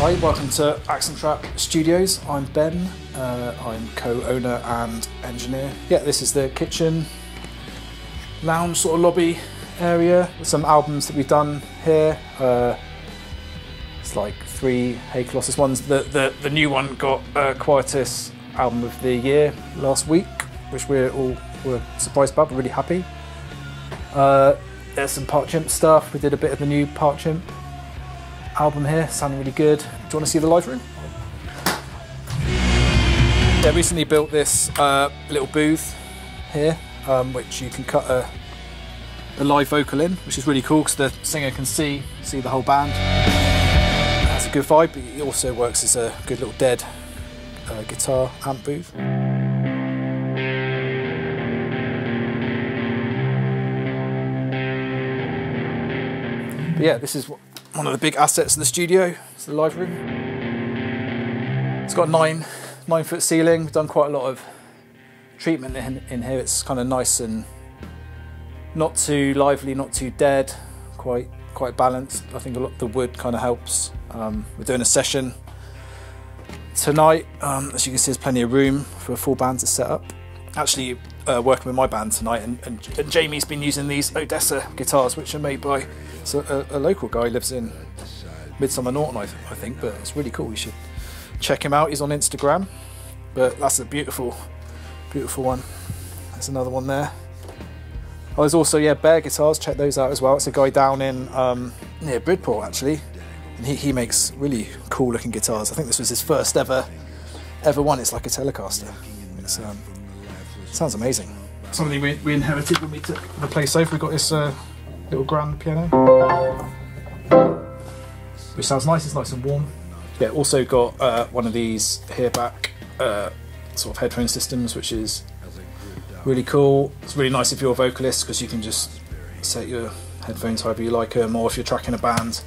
welcome to Axe & Trap Studios. I'm Ben, uh, I'm co owner and engineer. Yeah, this is the kitchen, lounge, sort of lobby area. Some albums that we've done here. Uh, it's like three Hey Colossus ones. The, the, the new one got uh, Quietus album of the year last week, which we're all were surprised about, but really happy. Uh, there's some Part Chimp stuff. We did a bit of the new Part Chimp album here, sounding really good. Do you want to see the live room? Yeah, recently built this uh, little booth here, um, which you can cut a, a, live vocal in, which is really cool because the singer can see see the whole band. That's a good vibe, but it also works as a good little dead uh, guitar amp booth. Yeah, this is one of the big assets of the studio. It's the live room. It's got nine nine foot ceiling. We've done quite a lot of treatment in, in here. It's kind of nice and not too lively, not too dead. Quite quite balanced. I think a lot the wood kind of helps. Um, we're doing a session tonight. Um, as you can see, there's plenty of room for a full band to set up. Actually, uh, working with my band tonight, and, and, and, Jamie's been using these Odessa guitars, which are made by so a, a, local guy lives in Midsomer Norton, I, I, think, but it's really cool. You should check him out. He's on Instagram. But that's a beautiful, beautiful one. There's another one there. Oh, there's also yeah, Bear Guitars. Check those out as well. It's a guy down in um, near Bridport actually, and he, he makes really cool looking guitars. I think this was his first ever ever one. It's like a Telecaster. It's um, Sounds amazing. Something we, we inherited when we took the place over. We got this uh, little grand piano, which sounds nice. It's nice and warm. Yeah, also got uh, one of these here back uh, sort of headphone systems, which is really cool. It's really nice if you're a vocalist because you can just set your headphones however you like them, or if you're tracking a band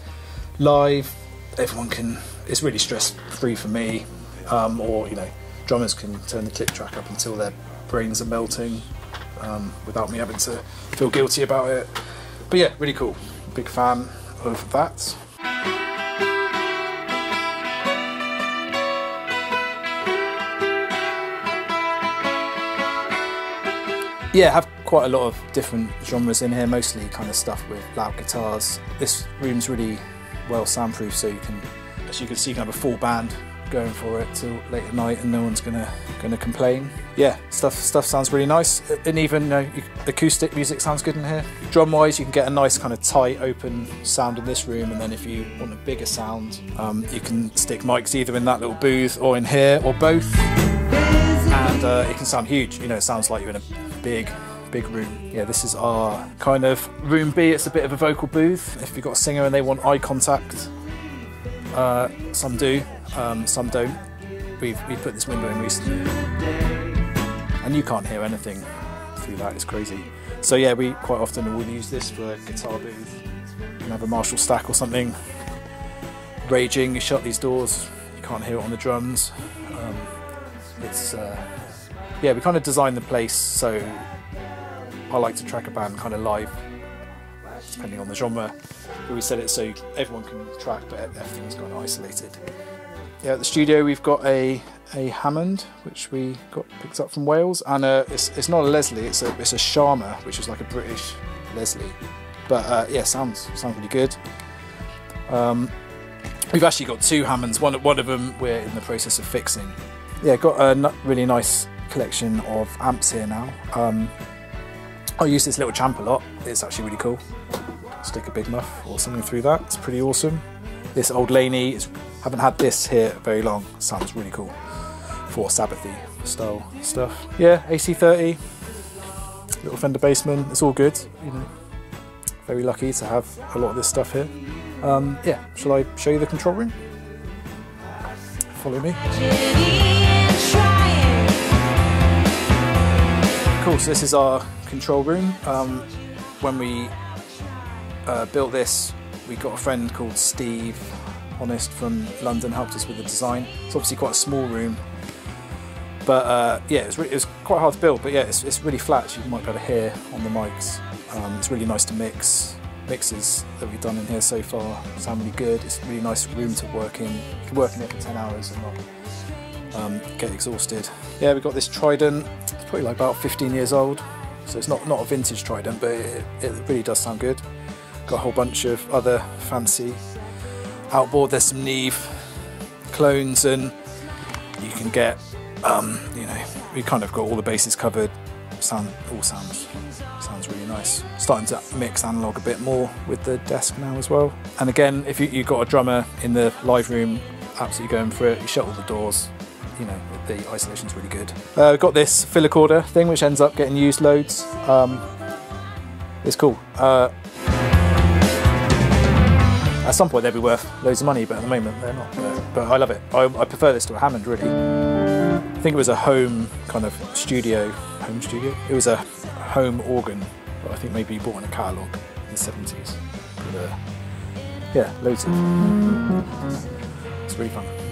live, everyone can. It's really stress free for me, um, or you know, drummers can turn the click track up until they're brains are melting um, without me having to feel guilty about it. But yeah, really cool. Big fan of that. Yeah, I have quite a lot of different genres in here, mostly kind of stuff with loud guitars. This room's really well soundproof, so you can, as you can see, kind of a full band going for it till late at night and no one's gonna gonna complain. Yeah, stuff stuff sounds really nice, and even uh, acoustic music sounds good in here. Drum wise, you can get a nice kind of tight, open sound in this room, and then if you want a bigger sound, um, you can stick mics either in that little booth or in here or both, and uh, it can sound huge. You know, it sounds like you're in a big big room. Yeah, this is our kind of room B. It's a bit of a vocal booth. If you've got a singer and they want eye contact, uh, some do, um, some don't. We've, we put this window in recently. And you can't hear anything through that, it's crazy. So yeah, we quite often will use this for a guitar booth. You have a Marshall stack or something raging, you shut these doors, you can't hear it on the drums. Um, it's, uh, yeah, we kind of designed the place so I like to track a band kind of live, depending on the genre. We set it so everyone can track, but everything's of isolated. Yeah, at the studio we've got a a Hammond, which we got picked up from Wales, and uh, it's, it's not a Leslie, it's a it's a Sharma, which is like a British Leslie. But uh, yeah, sounds sounds really good. Um, we've actually got two Hammonds. One one of them we're in the process of fixing. Yeah, got a really nice collection of amps here now. Um, I use this little champ a lot. It's actually really cool. Stick a big muff or something through that. It's pretty awesome. This old Laney haven't had this here very long. Sounds really cool for Sabbathy style stuff. Yeah, AC30, little Fender Bassman. It's all good. You know, very lucky to have a lot of this stuff here. Um, yeah, shall I show you the control room? Follow me. Cool. So this is our control room. Um, when we uh, built this, we got a friend called Steve Honest from London helped us with the design. It's obviously quite a small room, but uh, yeah, it's was, it quite hard to build. But yeah, it's, it's really flat. So you might be able to hear on the mics. Um, it's really nice to mix. mixes that we've done in here so far sound really good. It's a really nice room to work in. You can work in it for 10 hours and not um, get exhausted. Yeah, we've got this Trident. It's probably like about 15 years old. So it's not, not a vintage Trident, but it, it really does sound good. Got a whole bunch of other fancy outboard. There's some Neve clones and you can get, um, you know, we kind of got all the bases covered. Sound all sounds sounds really nice. Starting to mix analog a bit more with the desk now as well. And again, if you, you've got a drummer in the live room, absolutely going for it. You shut all the doors. You know, the isolation's really good. Uh, got this Philicorda thing, which ends up getting used loads. Um, it's cool. Uh, at some point they'd be worth loads of money, but at the moment they're not. But, I love it. I, I, prefer this to a Hammond, really. I think it was a home kind of studio, home studio. It was a home organ, but I think maybe bought in a catalogue in the 70s. But, uh, yeah, loads of. It's really fun.